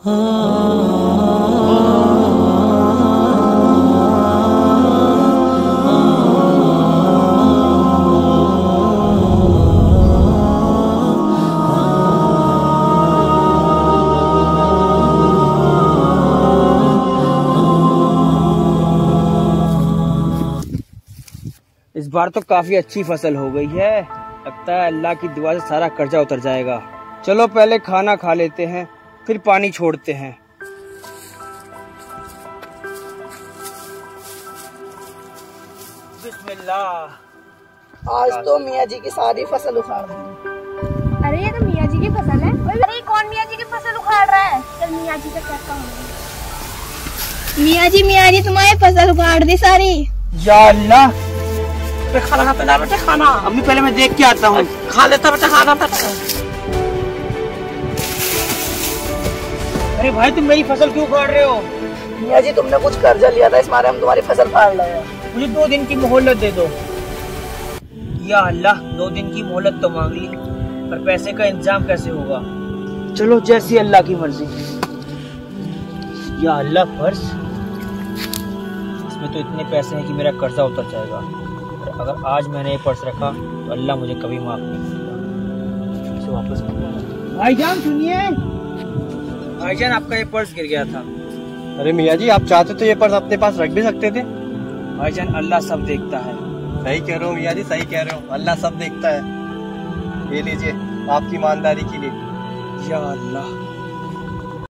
इस बार तो काफ़ी अच्छी फ़सल हो गई है। लगता है अल्लाह की दुआ से सारा कर्जा उतर जाएगा। चलो पहले खाना खा लेते हैं। फिर पानी छोड़ते हैं। आज तो मियाँ जी की सारी फ़सल उखाड़ दी अरे ये तो मियाँ जी की फ़सल है। अरे ये कौन मियाँ जी की फ़सल उखाड़ रहा है? चल मियाँ जी का क्या काम मियाँ जी मियाँ जी तुम्हारी फ़सल उखाड़ दी सारी। या अल्लाह पे खाना खाता ना बेटा खाना। अम्मी पहले मैं देख के आता हूँ। खा लेता बेटा खाना बेटा। अरे भाई तुम मेरी फ़सल क्यों उखाड़ रहे हो? मियाँ जी तुमने कुछ कर्जा लिया था इस मारे हम तुम्हारी फ़सल फाड़ रहे हैं। मुझे दो दिन की मोहलत दे दो। या अल्लाह दो दिन की मोहलत तो मांग ली पर पैसे का इंतज़ाम कैसे होगा? चलो जैसी अल्लाह की मर्ज़ी। या अल्लाह फ़र्ज़? इसमें तो इतने पैसे हैं कि मेरा कर्जा उतर जाएगा। और अगर आज मैंने ये पर्स रखा तो अल्लाह मुझे कभी माफ़ नहीं करेगा। इसे वापस भाईजान सुनिए। भाईजान आपका ये पर्स गिर गया था। अरे मियाँ जी आप चाहते तो ये पर्स अपने पास रख भी सकते थे। भाईजान अल्लाह सब देखता है। सही कह रहे हो मियाँ जी सही कह रहे हो। अल्लाह सब देखता है। ये लीजिए आपकी ईमानदारी के लिए। या अल्लाह।